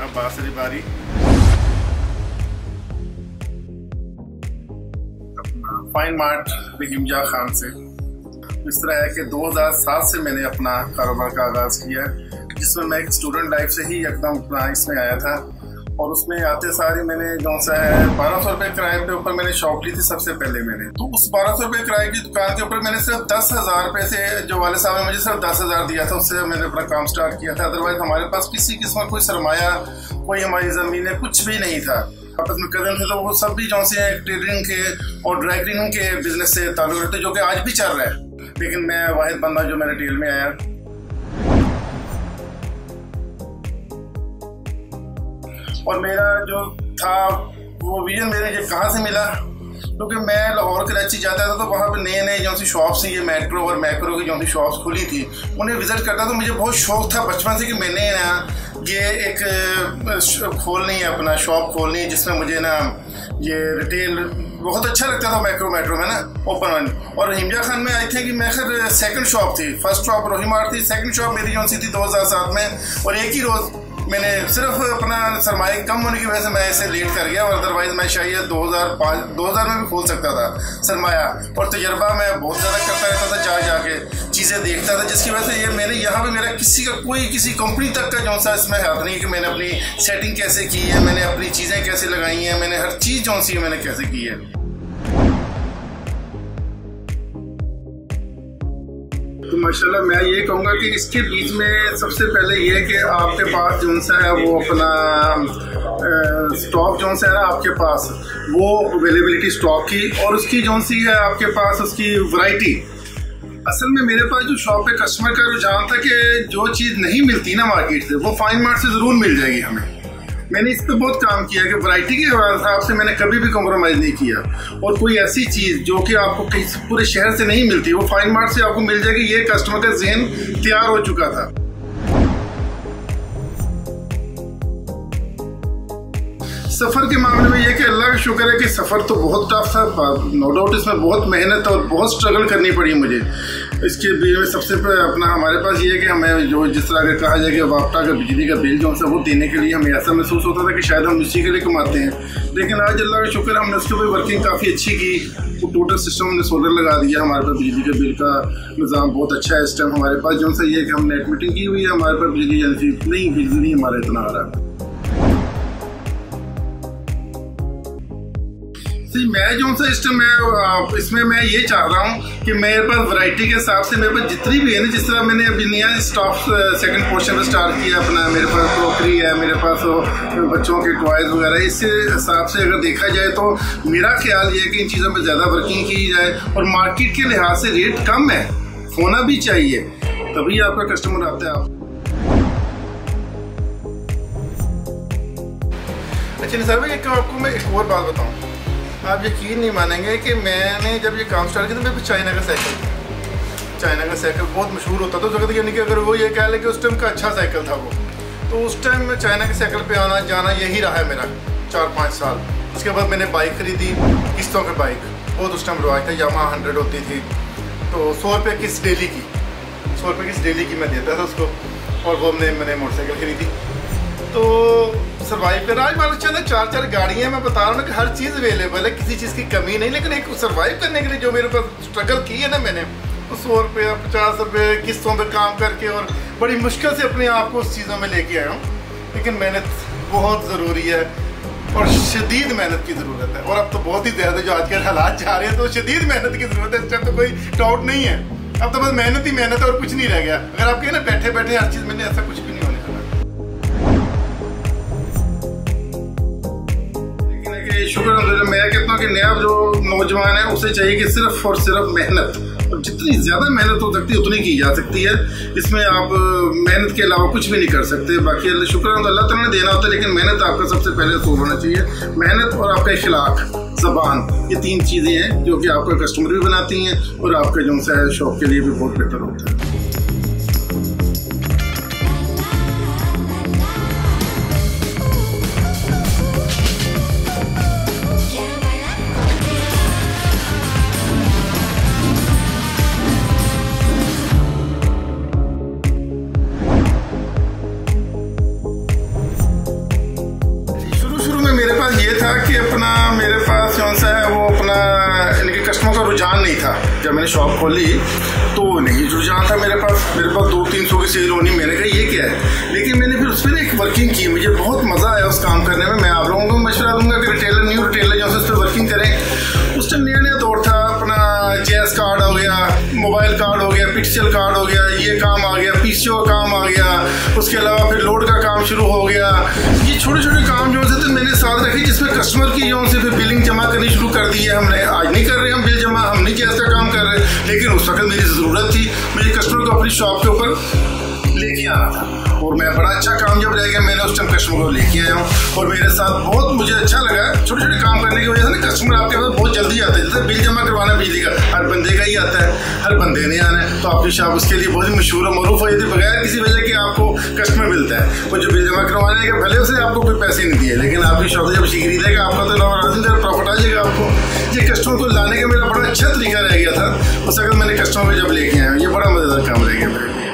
मेरी बारी fine mart रहीमजा Khan से। इस तरह है कि 2007 से मैंने अपना कारोबार का आगाज़ किया जिसमें मैं एक स्टूडेंट लाइफ से ही एकदम अपना इसमें आया था। और उसमें आते सारे मैंने जो सा है, बारह सौ रुपए किराए के ऊपर मैंने शॉप ली थी सबसे पहले मैंने। तो उस बारह सौ रुपए किराए की दुकान के ऊपर मैंने सिर्फ़ दस हज़ार रुपए से जो वाले साहब ने मुझे सिर्फ़ दस हज़ार दिया था, उससे मैंने अपना काम स्टार्ट किया था। अदरवाइज़ हमारे पास किसी किस्म का कोई सरमाया, कोई हमारी ज़मीन कुछ भी नहीं था। कदम थे तो वो सब भी जो से ट्रेडिंग के और क्लीनिंग के बिज़नेस से ताल्लुक रखते, जो कि आज भी चल रहा है। लेकिन मैं वाहिद बंदा जो मेरे टेल में आया और मेरा जो था, वो विजन मेरे जब कहाँ से मिला? क्योंकि मैं लाहौर कराची जाता था तो वहाँ पे नए नए जो सी शॉप्स ये मेट्रो और मैक्रो की जो सी शॉप्स खुली थी। उन्हें विज़िट करता तो मुझे बहुत शौक था बचपन से कि मैंने ना, ये एक खोलनी है अपना शॉप खोलनी है, जिसमें मुझे ना, ये रिटेल बहुत अच्छा लगता था मैक्रो मेट्रो में ना ओपन वन और हिमजा खान में आई थी कि मैं खैर सेकंड शॉप थी। फ़र्स्ट शॉप रोही मार्ट थी सेकंड शॉप मेरी जो थी दो हज़ार सात में। और एक ही रोज मैंने सिर्फ़ अपना सरमाए कम होने की वजह से मैं ऐसे लेट कर गया और अदरवाइज़ मैं शायद 2005 2000 में भी खोल सकता था सरमाया। और तजर्बा मैं बहुत ज़्यादा करता रहता था, जा, जाके चीज़ें देखता था, जिसकी वजह से ये मैंने यहाँ पे मेरा किसी का, कोई किसी कंपनी तक का जो सा इसमें हाथ नहीं कि मैंने अपनी सेटिंग कैसे की है, मैंने अपनी चीज़ें कैसे लगाई हैं, मैंने हर चीज़ जो सी है मैंने कैसे की है। माशाल्लाह, मैं ये कहूँगा कि इसके बीच में सबसे पहले ये कि आपके पास जो सा है वो अपना स्टॉक जो सा है आपके पास, वो अवेलेबिलिटी स्टॉक की और उसकी जो सी है आपके पास उसकी वैरायटी असल में मेरे पास जो शॉप पे कस्टमर का रुझान था कि जो चीज़ नहीं मिलती ना मार्केट से, वो फाइन मार्ट से ज़रूर मिल जाएगी हमें। मैंने इस पर बहुत काम किया कि वैरायटी के हिसाब से मैंने कभी भी कॉम्प्रोमाइज़ नहीं किया। और कोई ऐसी चीज़ जो कि आपको किसी पूरे शहर से नहीं मिलती, वो फाइन मार्ट से आपको मिल जाएगी, ये कस्टमर का जहन तैयार हो चुका था। सफ़र के मामले में ये कि अल्लाह का शुक्र है कि सफ़र तो बहुत टफ था नो डाउट इसमें बहुत मेहनत और बहुत स्ट्रगल करनी पड़ी मुझे। इसके बीच में सबसे अपना हमारे पास ये है कि हमें जो जिस तरह अगर कहा जाए कि वापटा का बिजली का बिल जो है वो देने के लिए हमें ऐसा महसूस होता था कि शायद हम इसी के लिए कमाते हैं। लेकिन आज अल्लाह का शुक्र है हमने उसके ऊपर वर्किंग काफ़ी अच्छी की। वो टोटल सिस्टम हमने सोलर लगा दिया, हमारे पास बिजली के बिल का निज़ाम बहुत अच्छा है। इस टाइम हमारे पास जो है ये कि हमने मीटिंग की हुई है, हमारे पास बिजली नहीं बिजली नहीं हमारा इतना आ रहा है। सी मैं जो सा इस मैं इसमें मैं ये चाह रहा हूँ कि मेरे पास वैरायटी के हिसाब से मेरे पास जितनी भी है ना, जिस तरह मैंने अभी नया स्टॉफ सेकंड पोर्शन में स्टार्ट किया अपना, मेरे पास क्रॉकरी है, मेरे पास बच्चों के टॉयज वगैरह, इस हिसाब से अगर देखा जाए तो मेरा ख्याल ये है कि इन चीज़ों पर ज़्यादा वर्किंग की जाए और मार्केट के लिहाज से रेट कम है, होना भी चाहिए। तभी आपका कस्टमर आता है आप। अच्छा सर भाई, एक आपको मैं एक और बात बताऊँ। आप यकीन नहीं मानेंगे कि मैंने जब ये काम स्टार्ट किया तो मेरे चाइना का साइकिल चाइना का साइकिल बहुत मशहूर होता था तो कहते यानी कि अगर वो ये कह लें कि उस टाइम का अच्छा साइकिल था वो तो उस टाइम में चाइना के साइकिल पे आना, जाना यही रहा है मेरा, चार पाँच साल। उसके बाद मैंने बाइक खरीदी, किस्तों की बाइक बहुत उस टाइम रवाज था यामा हंड्रेड होती थी। तो सौ रुपये किस डेली की, सौ रुपये किस डेली की मैं देता था उसको, और वो हमने, मैंने मोटरसाइकिल खरीदी। तो सर्वाइव कर आज मान लो चार चार गाड़ियाँ मैं बता रहा हूँ कि हर चीज़ अवेलेबल है। किसी चीज़ की कमी नहीं, लेकिन एक सर्वाइव करने के लिए जो मेरे पास स्ट्रगल की है ना मैंने तो सौ रुपये, पचास रुपये, किस्तों पर काम करके और बड़ी मुश्किल से अपने आप को उस चीज़ों में लेके आया हूँ। लेकिन मेहनत बहुत ज़रूरी है और शदीद मेहनत की ज़रूरत है। और अब तो बहुत ही ज़्यादा जो आजकल हालात जा रहे हैं तो शदीद मेहनत की ज़रूरत है। इस टाइम तो कोई डाउट नहीं है। अब तो बस मेहनत ही मेहनत है और कुछ नहीं रह गया। अगर आप कहें ना, बैठे बैठे हर चीज़ मैंने ऐसा कुछ भी नहीं शुक्र मैं कहता हूँ कि नया जो नौजवान है, उसे चाहिए कि सिर्फ़ और सिर्फ़ मेहनत। और जितनी ज़्यादा मेहनत हो सकती है, उतनी की जा सकती है। इसमें आप मेहनत के अलावा कुछ भी नहीं कर सकते। बाकी शुक्र अल्लाह तला ने देना होता है लेकिन मेहनत आपका सबसे पहले असूल होना चाहिए। मेहनत और आपका इखलाक, जबान, ये तीन चीज़ें हैं, जो कि आपका कस्टमर भी बनाती हैं, और आपके जो है शॉप के लिए भी बहुत बेहतर होता है। मेरे पास कौन सा है, वो अपना, इनके कस्टमर का रुझान नहीं था। जब मैंने शॉप खोली तो नहीं रुझान था मेरे पास मेरे पास दो तीन सौ की सेल होनी, मैंने कहा, ये क्या है? लेकिन मैंने फिर उस पर एक वर्किंग की, मुझे बहुत मज़ा आया उस काम करने में। मैं आप लोगों पिक्सल कार्ड हो गया, ये काम आ गया पीसीओ का काम आ गया, उसके अलावा फिर लोड का काम शुरू हो गया। ये छोटे छोटे काम जो थे, मैंने साथ रखे, जिसमें कस्टमर की जो से फिर बिलिंग जमा करनी शुरू कर दी है। हमने आज नहीं कर रहे हम बिल जमा, हम नहीं किया काम कर रहे, लेकिन उस वक्त मेरी ज़रूरत थी। मुझे कस्टमर को अपनी शॉप के ऊपर लेके आना था। और मैं बड़ा अच्छा काम जब रह गया, मैंने उस टाइम कस्टमर को लेके आया हूँ। और मेरे साथ बहुत मुझे अच्छा लगा। छोटे छोटे काम करने की वजह से ना कस्टमर आपके पास बहुत जल्दी आते हैं। जैसे बिल जमा करवाना बिजली का, हर बंदे का ही आता है। हर बंदे नहीं आना है। तो आपकी शॉप उसके लिए बहुत ही मशहूर और मरूफ है, यदि बगैर किसी वजह के आपको कस्टमर मिलता है, वो जो बिल जमा करवाने के भले उसे आपको कोई पैसे नहीं दिए, लेकिन आपकी शॉप जब उसी खरीदेगा, आपका तो प्रॉफिट आ जाएगा आपको। ये कस्टमर को लाने का मेरा बड़ा अच्छा तरीका रह गया था। उस अगर मैंने कस्टमर को जब लेके आया ये बड़ा मज़ेदार काम रह गया मेरे लिए।